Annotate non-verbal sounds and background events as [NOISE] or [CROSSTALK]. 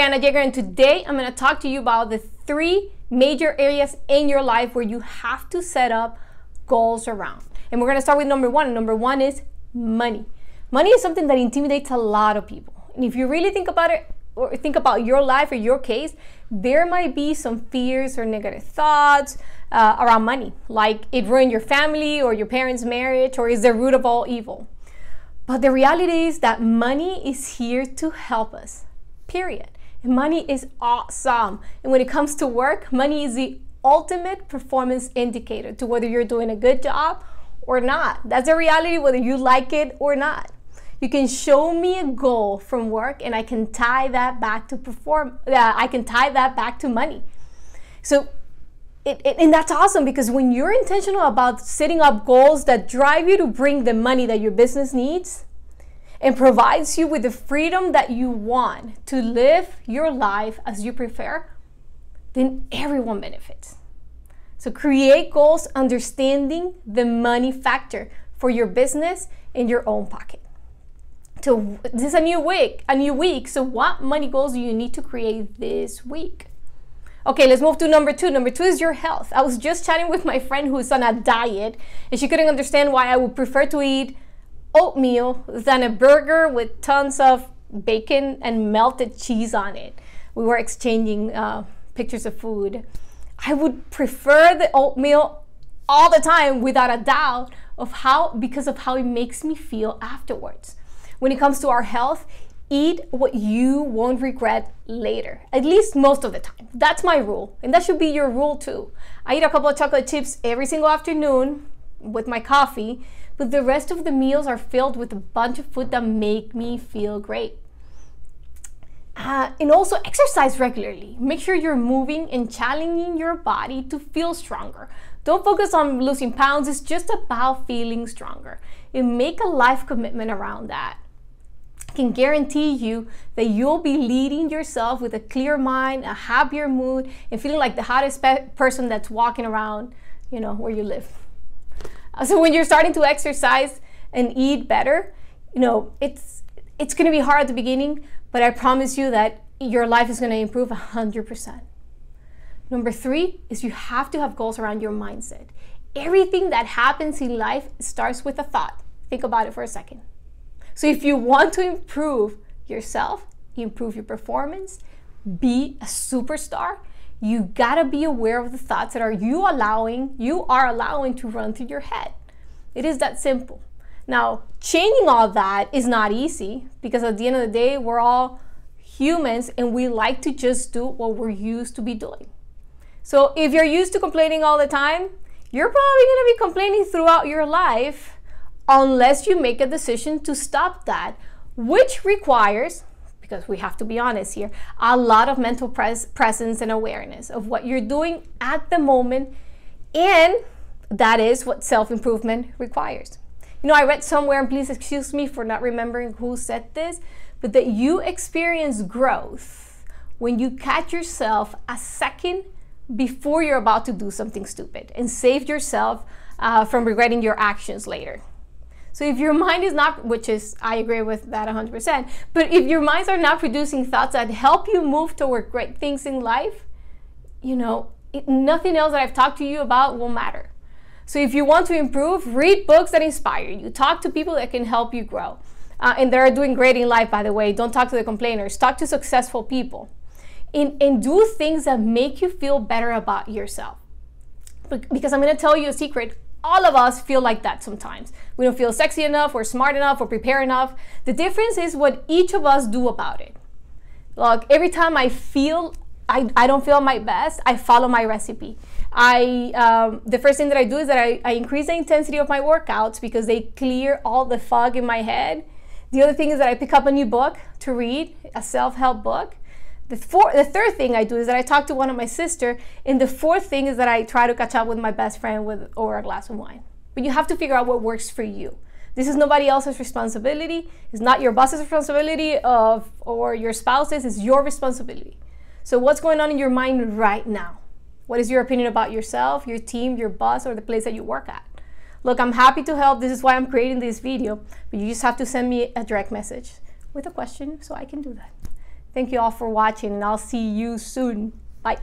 Anna Jaeger, and today I'm going to talk to you about the three major areas in your life where you have to set up goals around. And we're going to start with number one. Number one is money. Money is something that intimidates a lot of people. And if you really think about it, or think about your life or your case, there might be some fears or negative thoughts uh, around money, like it ruined your family or your parents' marriage, or is the root of all evil. But the reality is that money is here to help us, period. Money is awesome. And when it comes to work, money is the ultimate performance indicator to whether you're doing a good job or not. That's a reality, whether you like it or not. You can show me a goal from work and I can tie that back to perform, uh, I can tie that back to money. So, it, it, and that's awesome because when you're intentional about setting up goals that drive you to bring the money that your business needs, and provides you with the freedom that you want to live your life as you prefer, then everyone benefits. So create goals understanding the money factor for your business in your own pocket. So this is a new week, a new week. So what money goals do you need to create this week? Okay, let's move to number two. Number two is your health. I was just chatting with my friend who's on a diet and she couldn't understand why I would prefer to eat oatmeal than a burger with tons of bacon and melted cheese on it. We were exchanging uh, pictures of food. I would prefer the oatmeal all the time without a doubt of how because of how it makes me feel afterwards. When it comes to our health, eat what you won't regret later. At least most of the time. That's my rule. And that should be your rule too. I eat a couple of chocolate chips every single afternoon with my coffee but the rest of the meals are filled with a bunch of food that make me feel great. Uh, and also exercise regularly. Make sure you're moving and challenging your body to feel stronger. Don't focus on losing pounds, it's just about feeling stronger. And make a life commitment around that. I can guarantee you that you'll be leading yourself with a clear mind, a happier mood, and feeling like the hottest pe- person that's walking around, you know, where you live. [LAUGHS] So when you're starting to exercise and eat better, you know, it's it's going to be hard at the beginning, but I promise you that your life is going to improve 100%. Number 3 is you have to have goals around your mindset. Everything that happens in life starts with a thought. Think about it for a second. So if you want to improve yourself, improve your performance, be a superstar, you gotta be aware of the thoughts that are you allowing, you are allowing to run through your head. It is that simple. Now, changing all that is not easy because at the end of the day, we're all humans and we like to just do what we're used to be doing. So if you're used to complaining all the time, you're probably gonna be complaining throughout your life unless you make a decision to stop that, which requires because we have to be honest here, a lot of mental pres- presence and awareness of what you're doing at the moment. And that is what self improvement requires. You know, I read somewhere, and please excuse me for not remembering who said this, but that you experience growth when you catch yourself a second before you're about to do something stupid and save yourself uh, from regretting your actions later. So if your mind is not, which is, I agree with that 100%, but if your minds are not producing thoughts that help you move toward great things in life, you know, it, nothing else that I've talked to you about will matter. So if you want to improve, read books that inspire you, talk to people that can help you grow. Uh, and they're doing great in life, by the way. Don't talk to the complainers, talk to successful people. And, and do things that make you feel better about yourself. Because I'm going to tell you a secret all of us feel like that sometimes. We don't feel sexy enough, or smart enough, or prepare enough. The difference is what each of us do about it. Like every time I feel I, I don't feel my best, I follow my recipe. I um, the first thing that I do is that I, I increase the intensity of my workouts because they clear all the fog in my head. The other thing is that I pick up a new book to read, a self-help book. The, four, the third thing I do is that I talk to one of my sister, and the fourth thing is that I try to catch up with my best friend with over a glass of wine. But you have to figure out what works for you. This is nobody else's responsibility. It's not your boss's responsibility of or your spouse's. It's your responsibility. So what's going on in your mind right now? What is your opinion about yourself, your team, your boss, or the place that you work at? Look, I'm happy to help. This is why I'm creating this video. But you just have to send me a direct message with a question so I can do that. Thank you all for watching, and I'll see you soon. Bye.